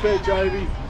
pitch, Ivy.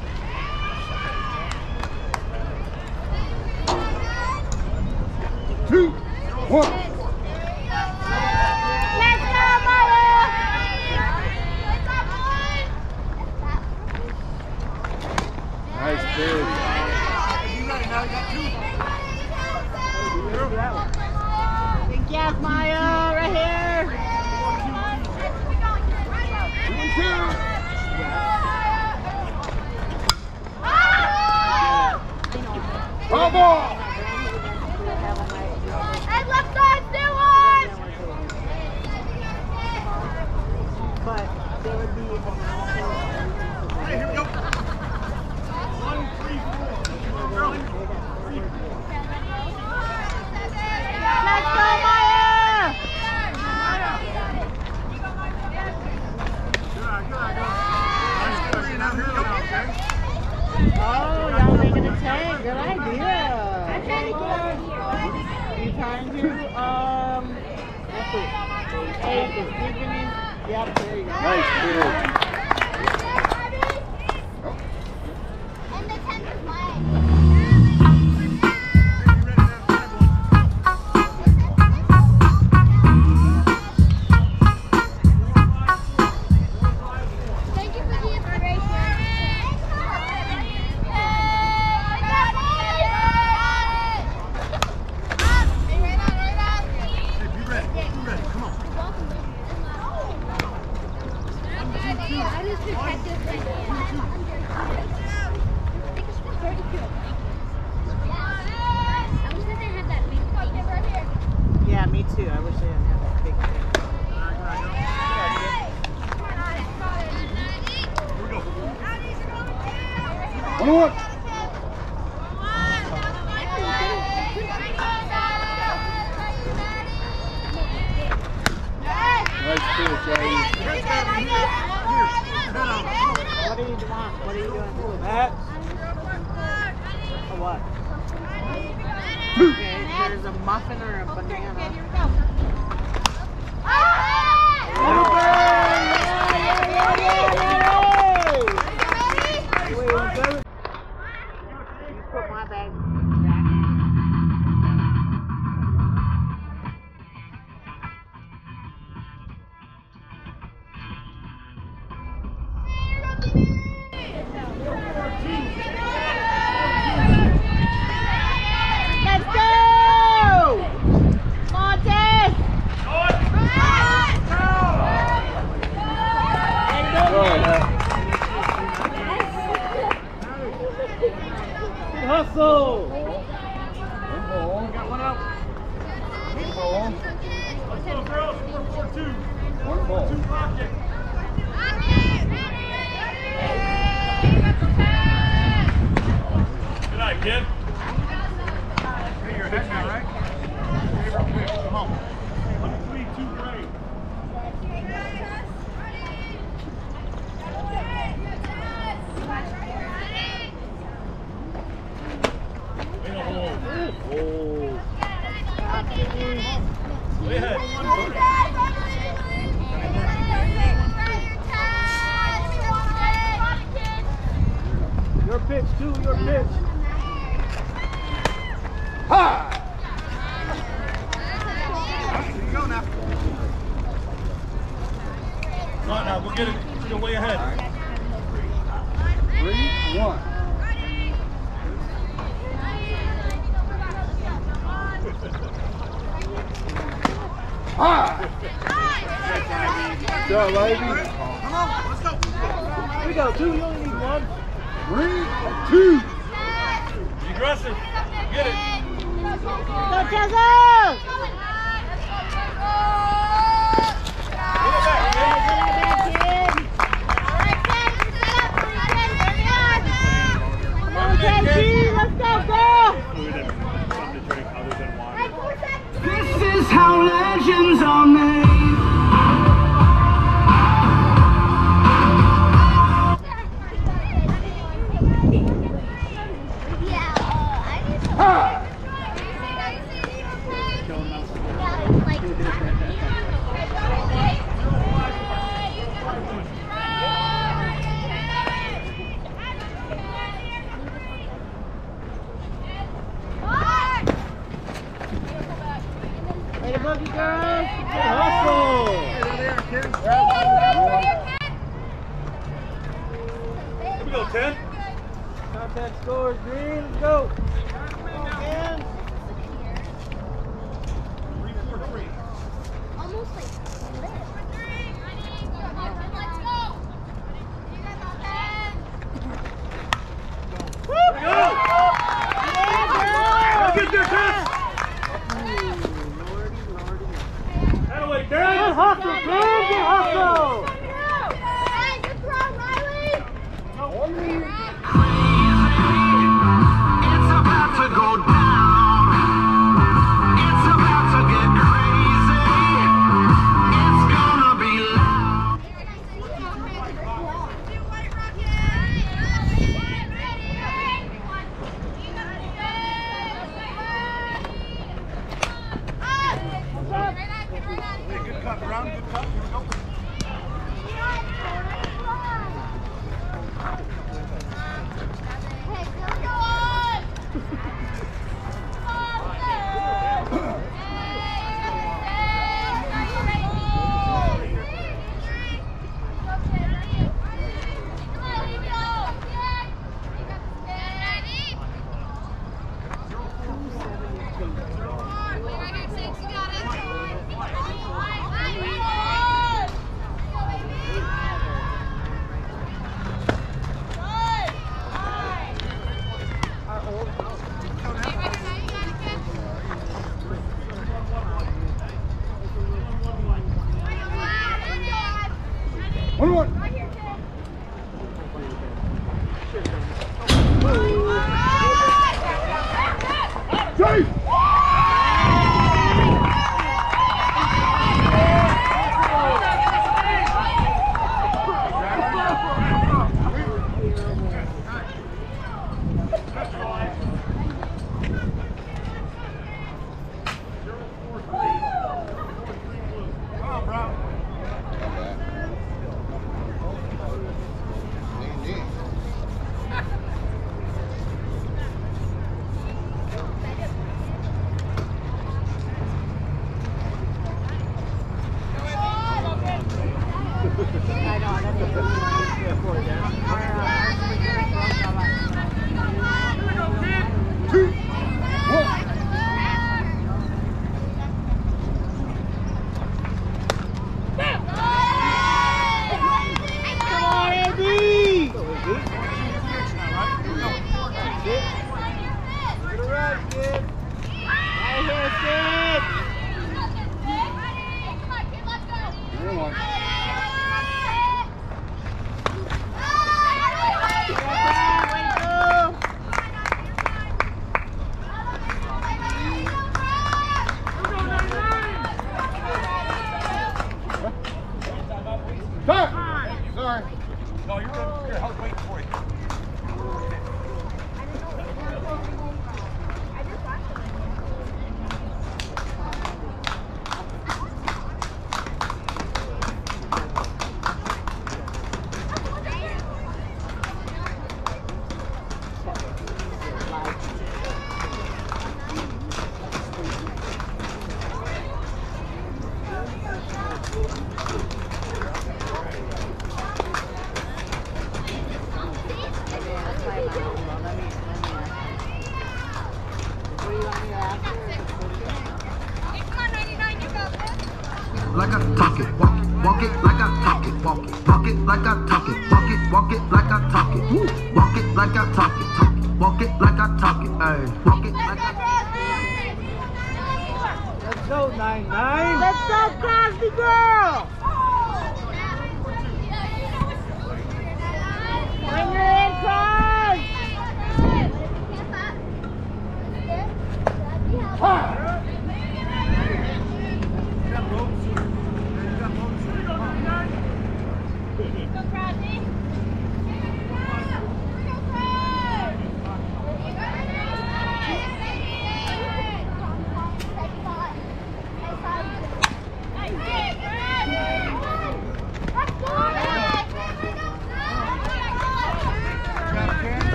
What are you? Okay, there's a muffin or a banana.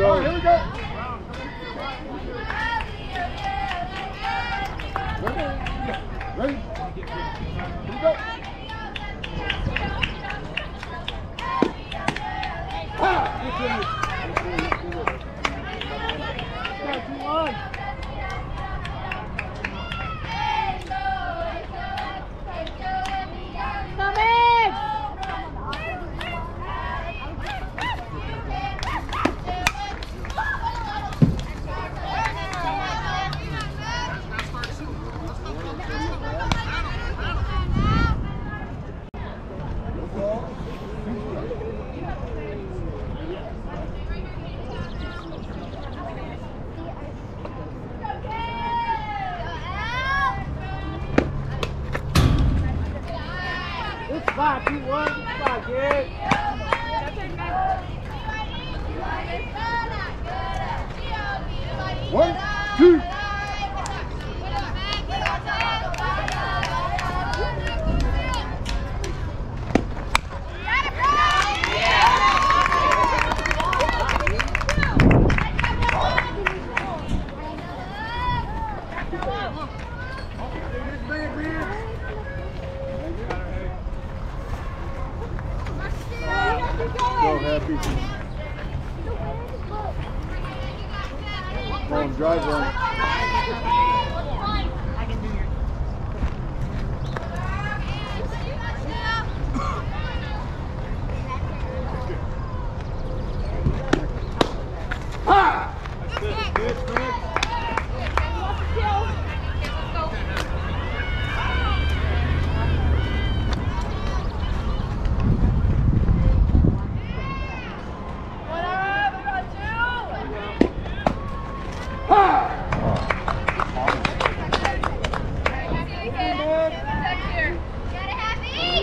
Go, go. Here we go.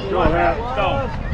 Go, Hap. Go.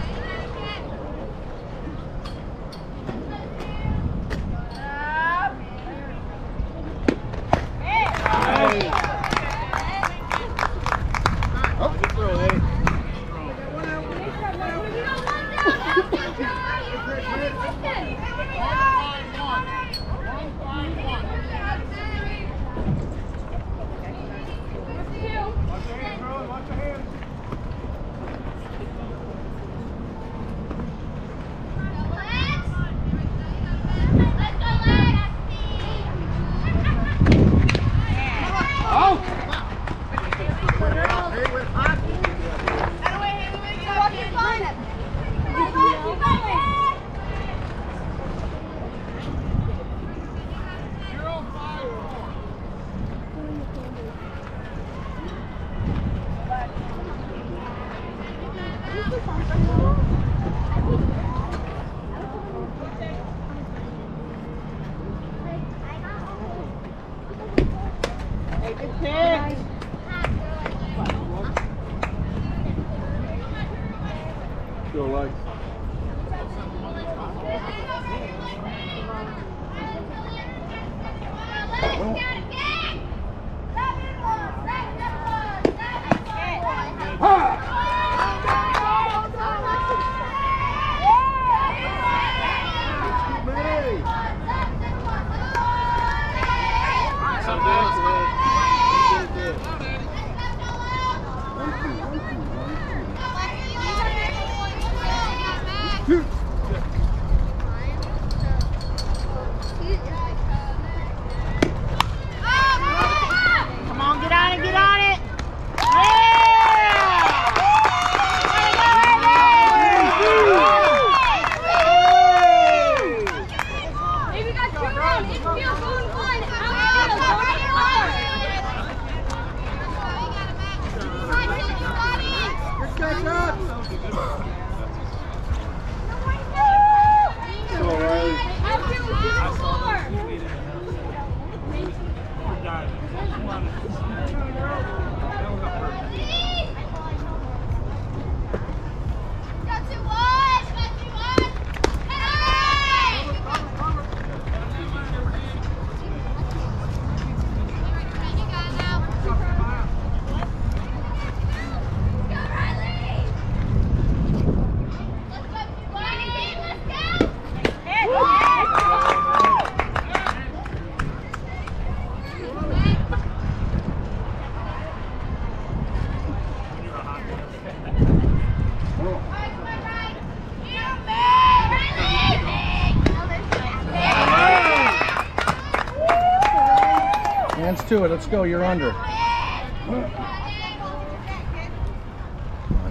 To it. Let's go. You're under.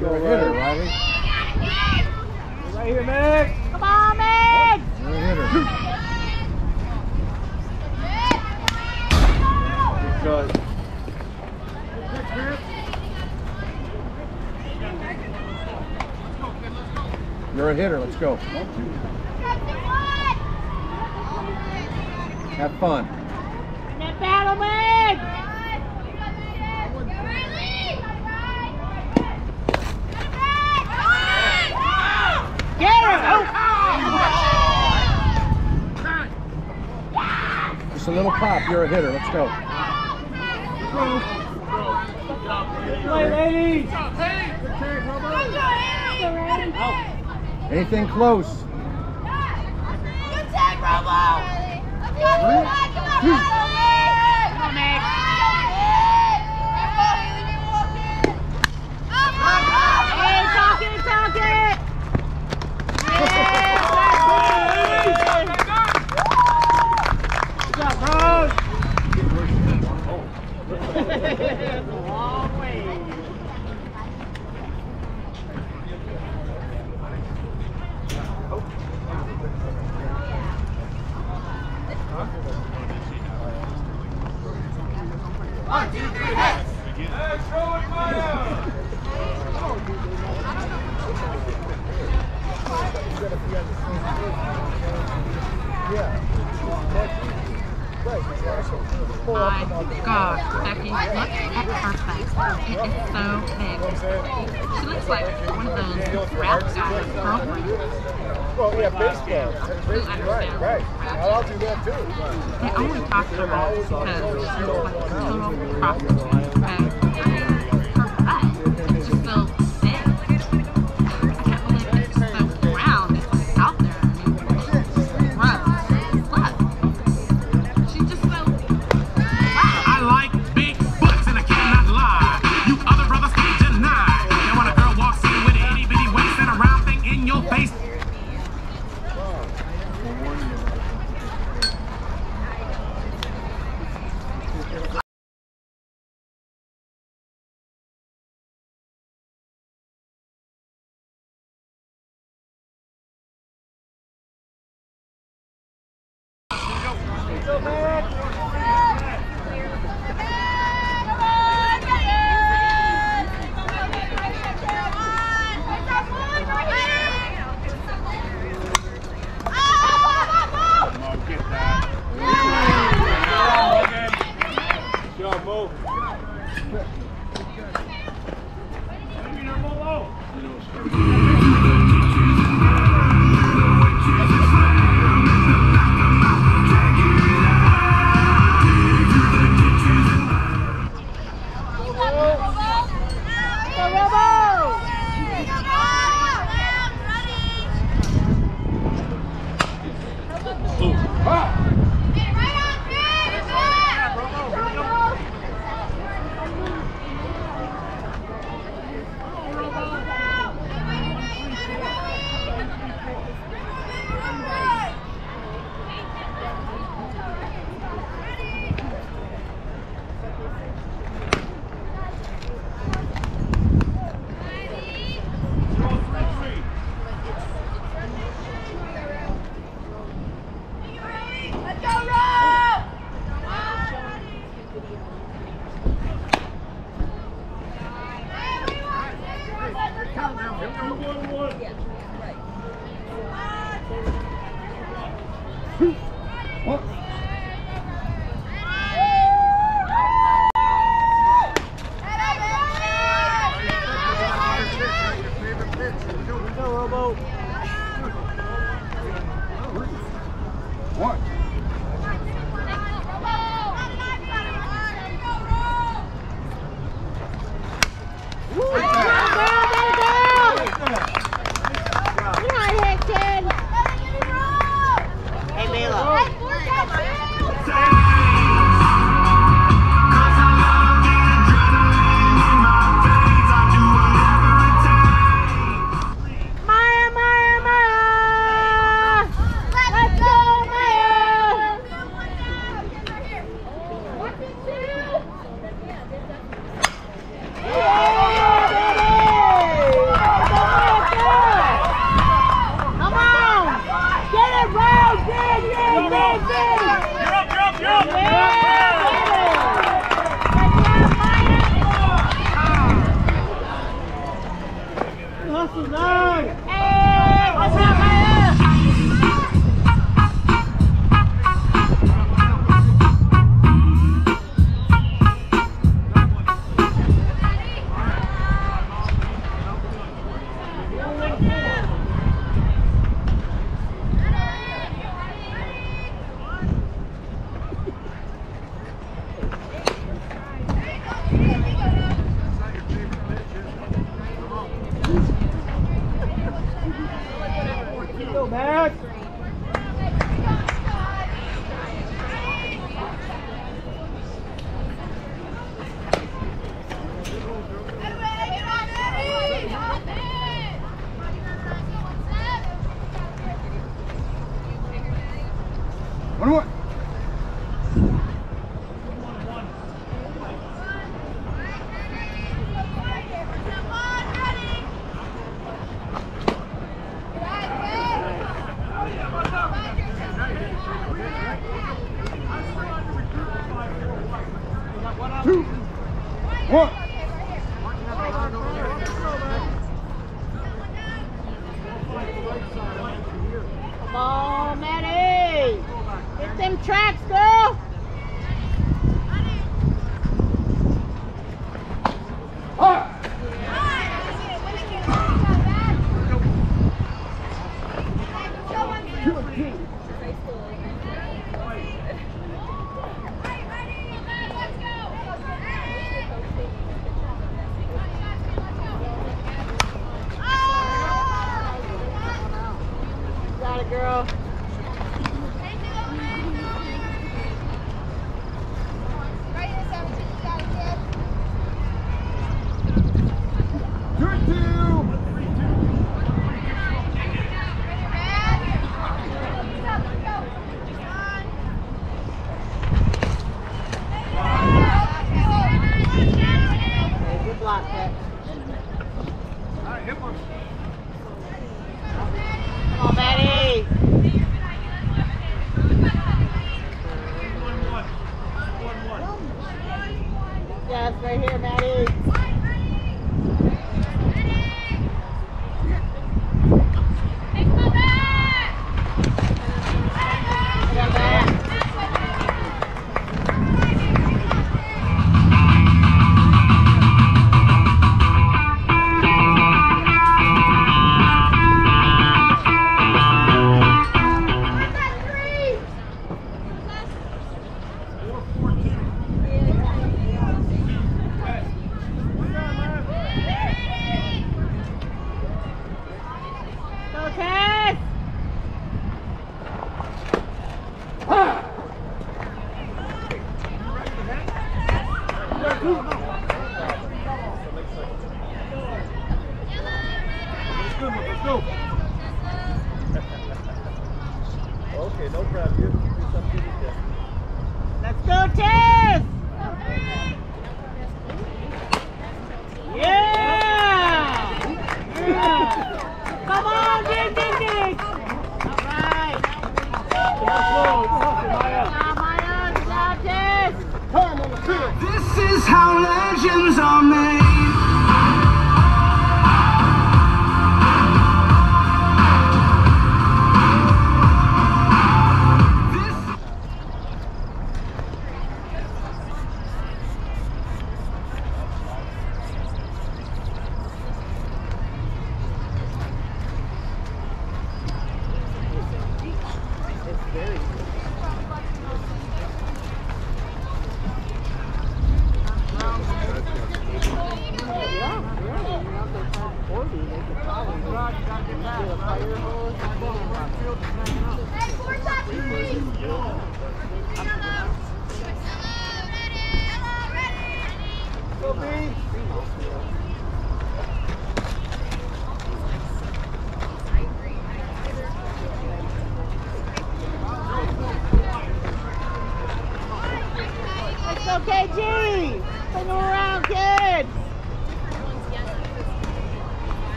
You're a hitter, Riley. Right here, Meg. Come on, Meg. You're a hitter. Good cut. You're a hitter. Let's go. Have fun. Net battle, Meg. a little pop. You're a hitter. Let's go. Play, ladies. Anything close?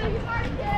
Thank you, Marcus!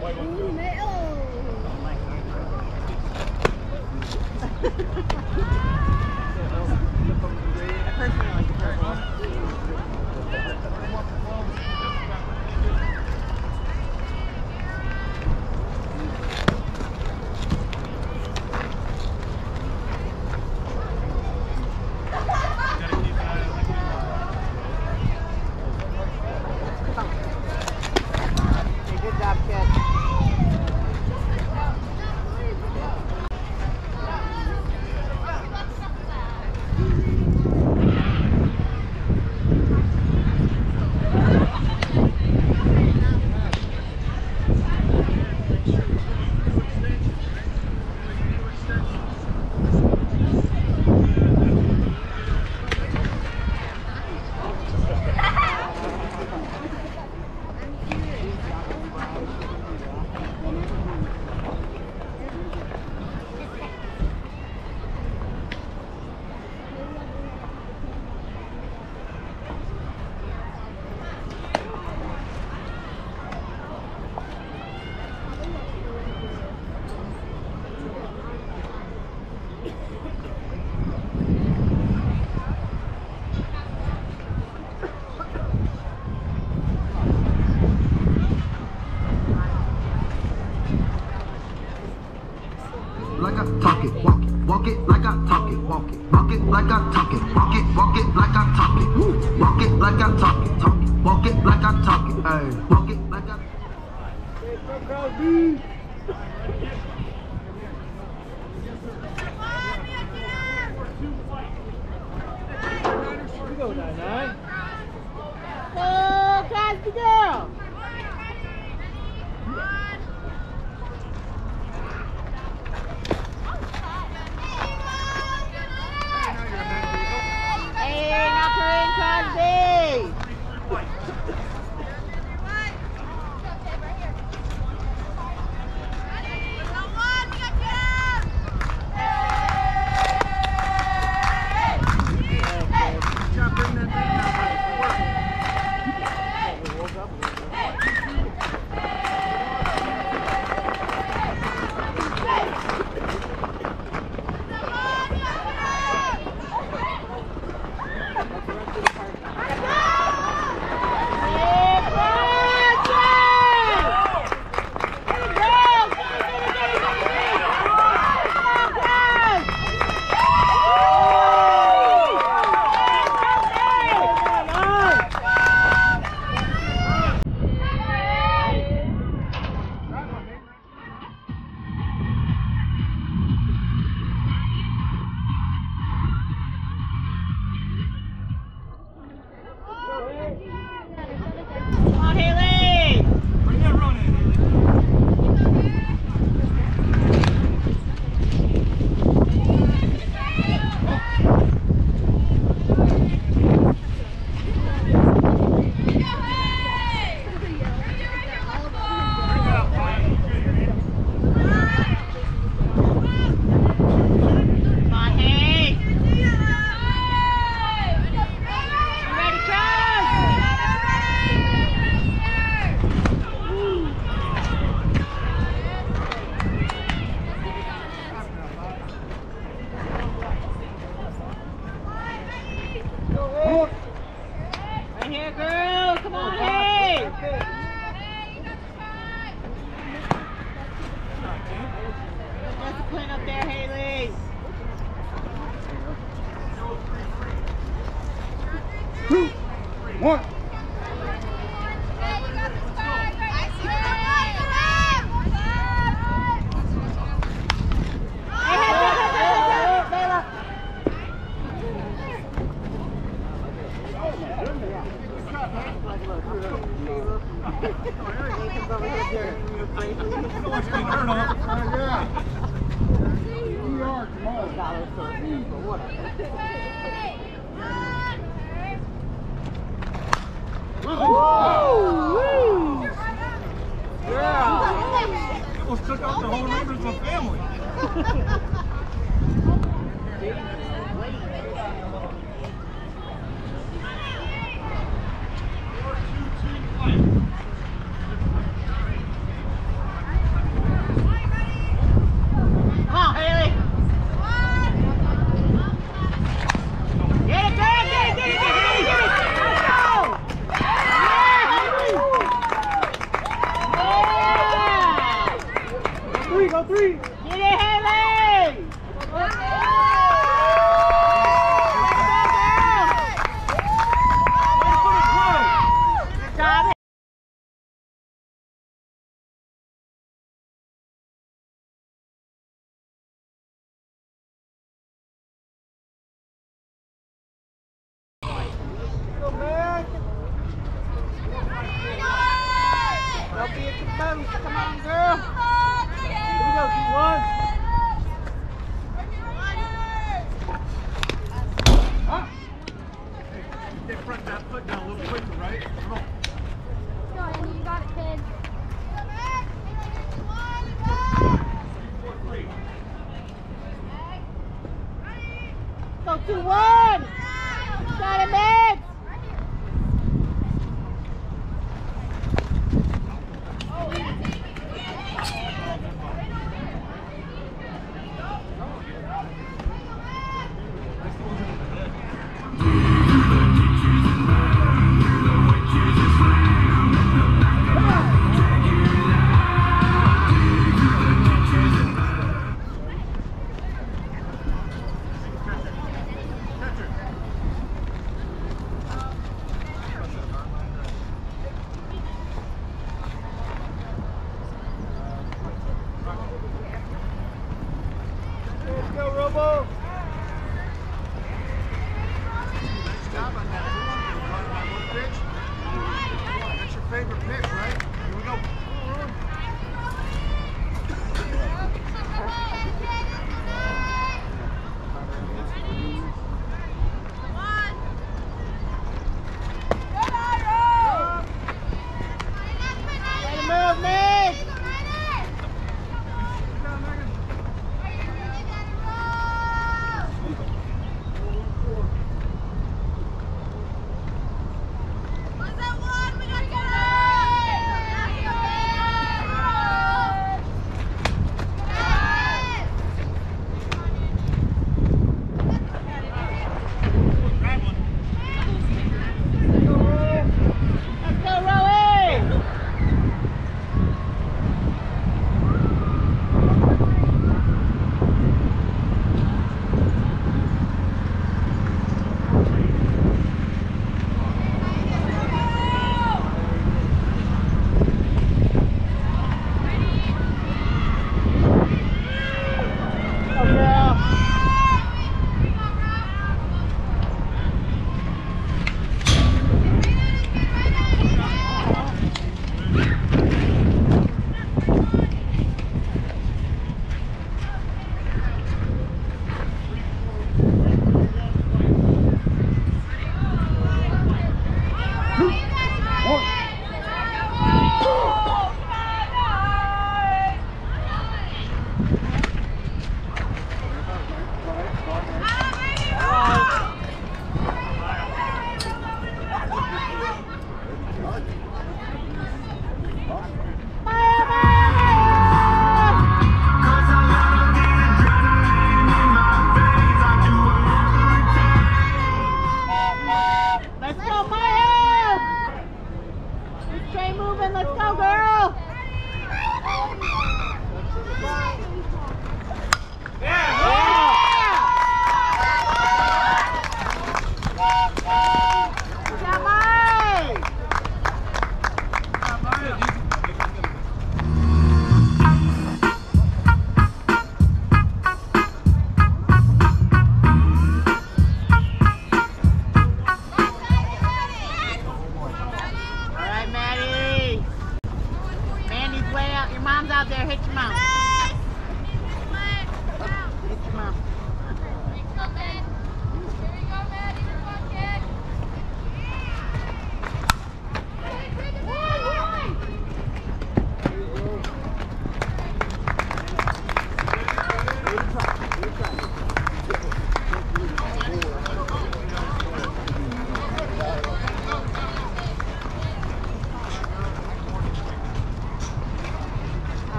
No. like a Yeah! Almost took out the whole members of family.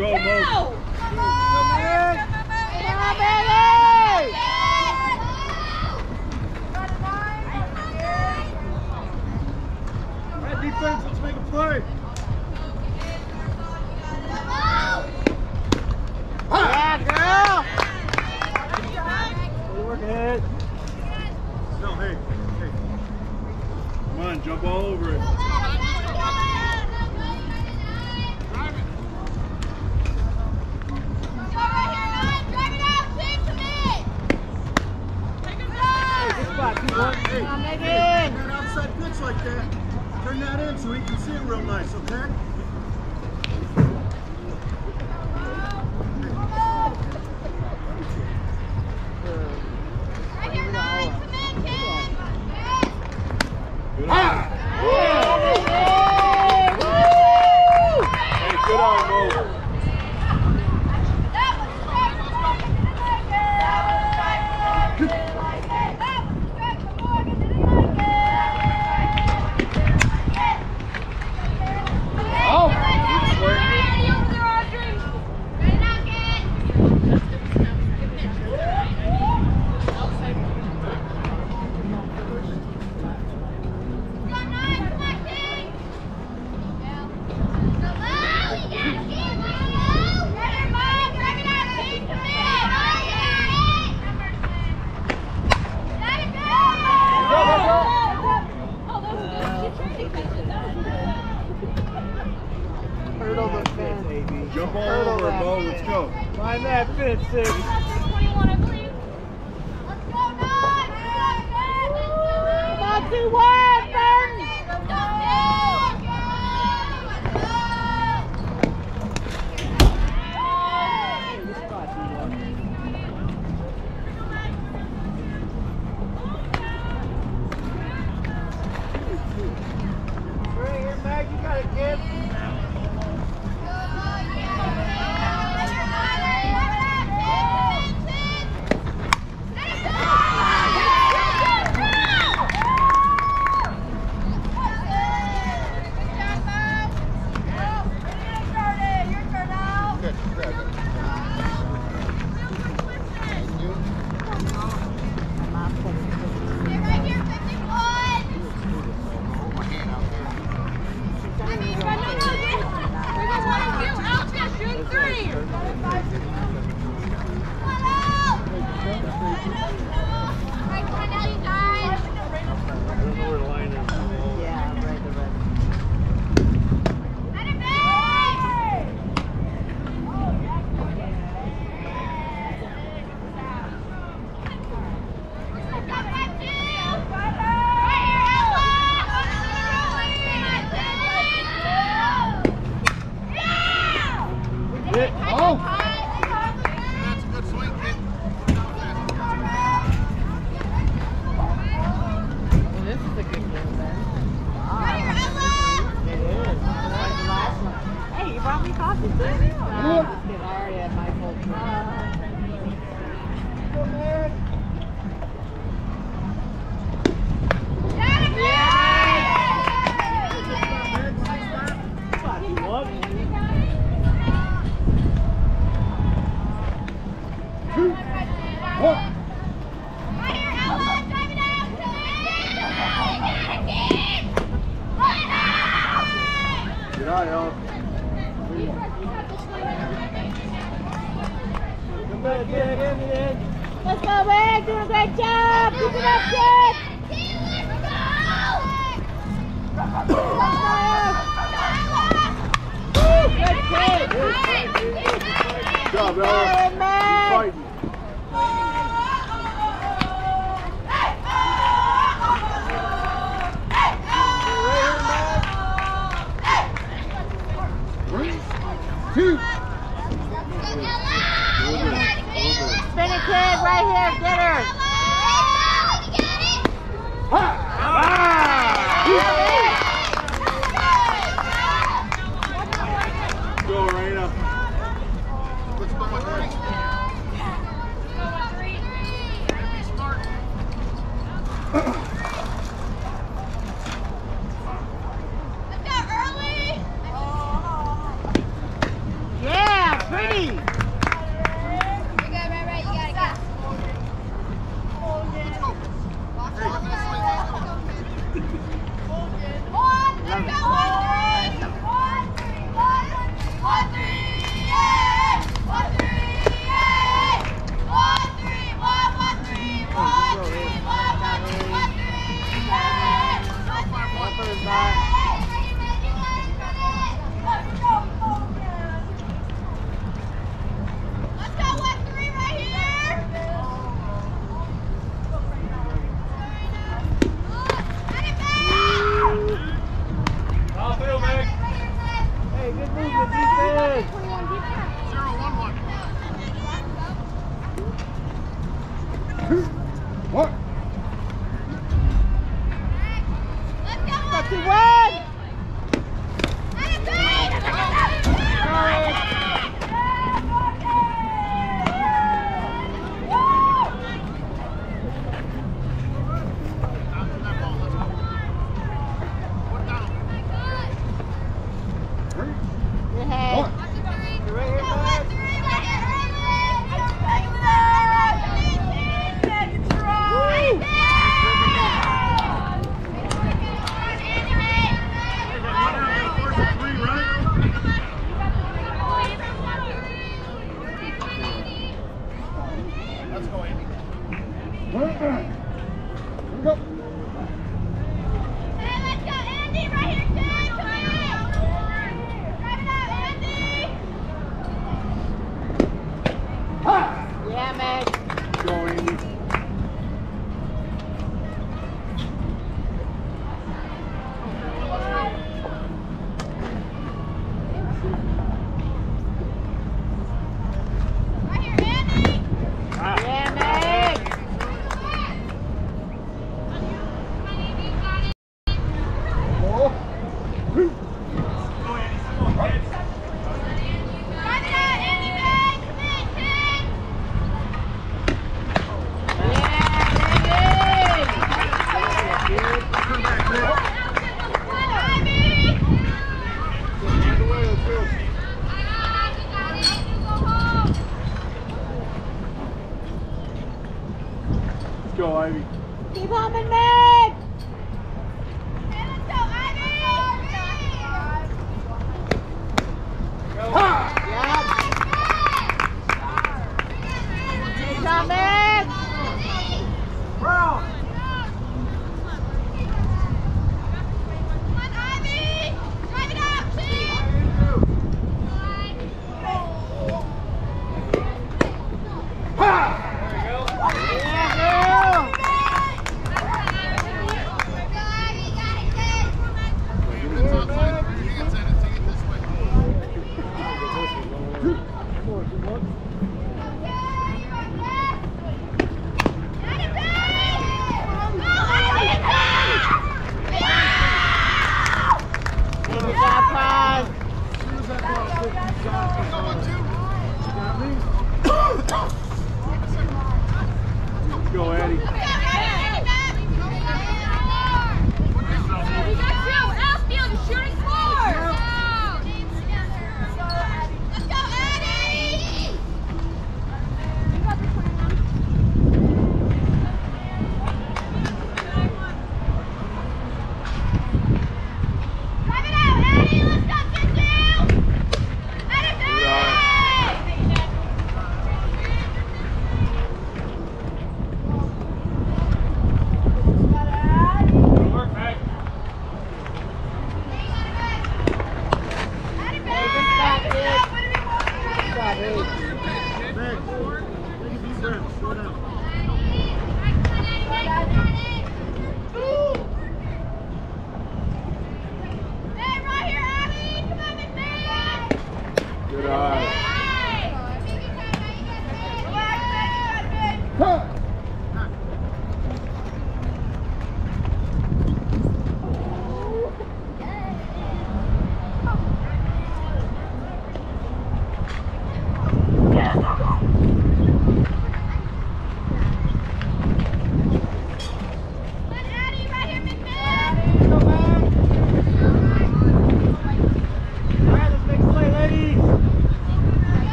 Go, go it, kid.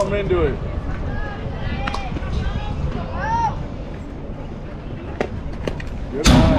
Something into it. Good